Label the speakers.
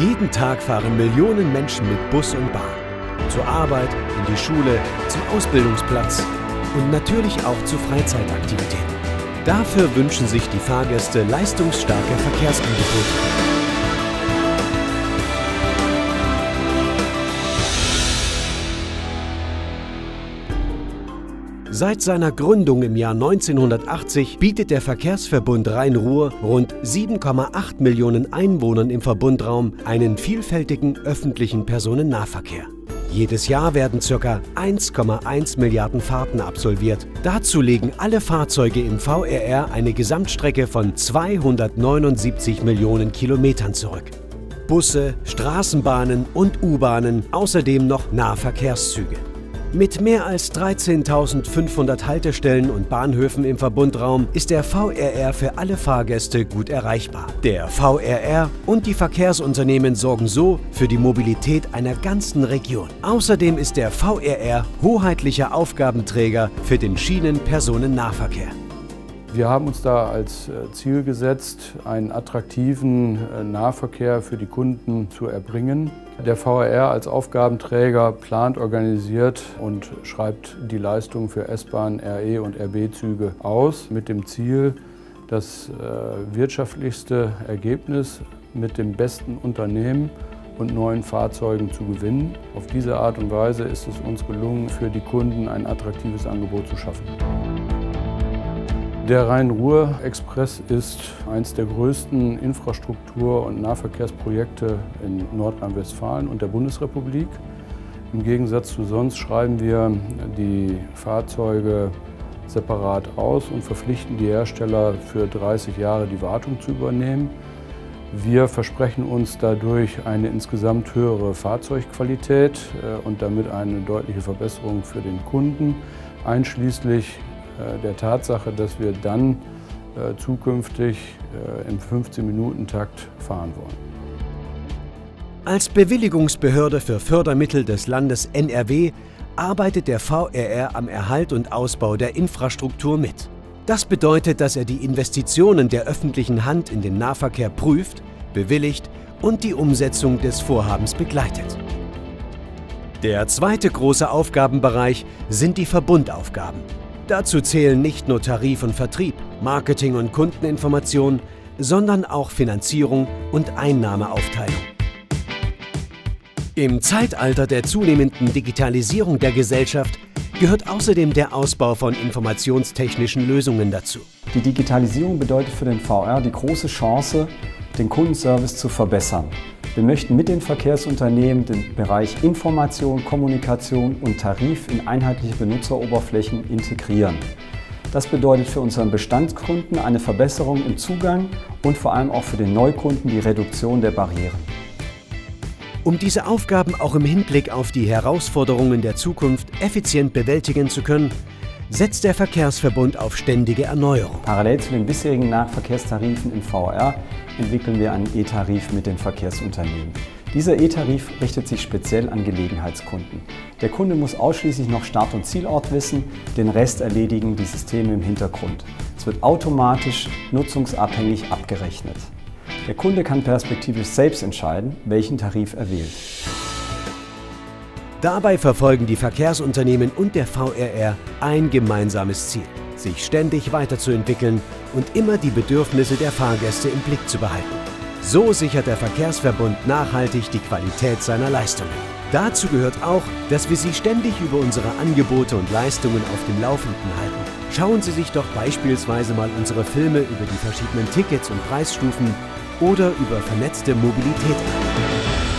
Speaker 1: Jeden Tag fahren Millionen Menschen mit Bus und Bahn. Zur Arbeit, in die Schule, zum Ausbildungsplatz und natürlich auch zu Freizeitaktivitäten. Dafür wünschen sich die Fahrgäste leistungsstarke Verkehrsangebote. Seit seiner Gründung im Jahr 1980 bietet der Verkehrsverbund Rhein-Ruhr rund 7,8 Millionen Einwohnern im Verbundraum einen vielfältigen öffentlichen Personennahverkehr. Jedes Jahr werden ca. 1,1 Milliarden Fahrten absolviert. Dazu legen alle Fahrzeuge im VRR eine Gesamtstrecke von 279 Millionen Kilometern zurück. Busse, Straßenbahnen und U-Bahnen, außerdem noch Nahverkehrszüge. Mit mehr als 13.500 Haltestellen und Bahnhöfen im Verbundraum ist der VRR für alle Fahrgäste gut erreichbar. Der VRR und die Verkehrsunternehmen sorgen so für die Mobilität einer ganzen Region. Außerdem ist der VRR hoheitlicher Aufgabenträger für den Schienenpersonennahverkehr.
Speaker 2: Wir haben uns da als äh, Ziel gesetzt, einen attraktiven äh, Nahverkehr für die Kunden zu erbringen. Der VRR als Aufgabenträger plant, organisiert und schreibt die Leistung für S-Bahn, RE und RB-Züge aus mit dem Ziel, das äh, wirtschaftlichste Ergebnis mit dem besten Unternehmen und neuen Fahrzeugen zu gewinnen. Auf diese Art und Weise ist es uns gelungen, für die Kunden ein attraktives Angebot zu schaffen. Der Rhein-Ruhr-Express ist eines der größten Infrastruktur- und Nahverkehrsprojekte in Nordrhein-Westfalen und der Bundesrepublik. Im Gegensatz zu sonst schreiben wir die Fahrzeuge separat aus und verpflichten die Hersteller für 30 Jahre die Wartung zu übernehmen. Wir versprechen uns dadurch eine insgesamt höhere Fahrzeugqualität äh, und damit eine deutliche Verbesserung für den Kunden, einschließlich der Tatsache, dass wir dann äh, zukünftig äh, im 15-Minuten-Takt fahren wollen.
Speaker 1: Als Bewilligungsbehörde für Fördermittel des Landes NRW arbeitet der VRR am Erhalt und Ausbau der Infrastruktur mit. Das bedeutet, dass er die Investitionen der öffentlichen Hand in den Nahverkehr prüft, bewilligt und die Umsetzung des Vorhabens begleitet. Der zweite große Aufgabenbereich sind die Verbundaufgaben. Dazu zählen nicht nur Tarif und Vertrieb, Marketing und Kundeninformation, sondern auch Finanzierung und Einnahmeaufteilung. Im Zeitalter der zunehmenden Digitalisierung der Gesellschaft gehört außerdem der Ausbau von informationstechnischen Lösungen dazu.
Speaker 3: Die Digitalisierung bedeutet für den VR die große Chance, den Kundenservice zu verbessern. Wir möchten mit den Verkehrsunternehmen den Bereich Information, Kommunikation und Tarif in einheitliche Benutzeroberflächen integrieren. Das bedeutet für unseren Bestandskunden eine Verbesserung im Zugang und vor allem auch für den Neukunden die Reduktion der Barrieren.
Speaker 1: Um diese Aufgaben auch im Hinblick auf die Herausforderungen der Zukunft effizient bewältigen zu können, setzt der Verkehrsverbund auf ständige Erneuerung.
Speaker 3: Parallel zu den bisherigen Nahverkehrstarifen im VR entwickeln wir einen E-Tarif mit den Verkehrsunternehmen. Dieser E-Tarif richtet sich speziell an Gelegenheitskunden. Der Kunde muss ausschließlich noch Start- und Zielort wissen, den Rest erledigen die Systeme im Hintergrund. Es wird automatisch nutzungsabhängig abgerechnet. Der Kunde kann perspektivisch selbst entscheiden, welchen Tarif er wählt.
Speaker 1: Dabei verfolgen die Verkehrsunternehmen und der VRR ein gemeinsames Ziel, sich ständig weiterzuentwickeln und immer die Bedürfnisse der Fahrgäste im Blick zu behalten. So sichert der Verkehrsverbund nachhaltig die Qualität seiner Leistungen. Dazu gehört auch, dass wir Sie ständig über unsere Angebote und Leistungen auf dem Laufenden halten. Schauen Sie sich doch beispielsweise mal unsere Filme über die verschiedenen Tickets und Preisstufen oder über vernetzte Mobilität an.